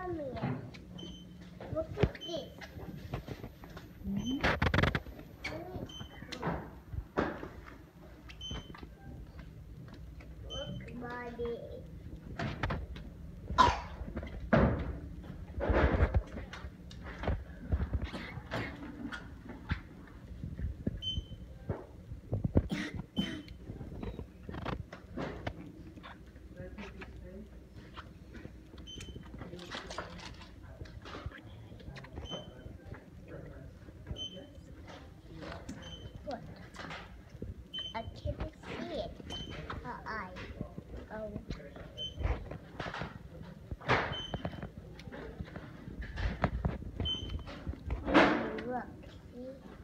Mommy, look at this. Look, Mm-hmm.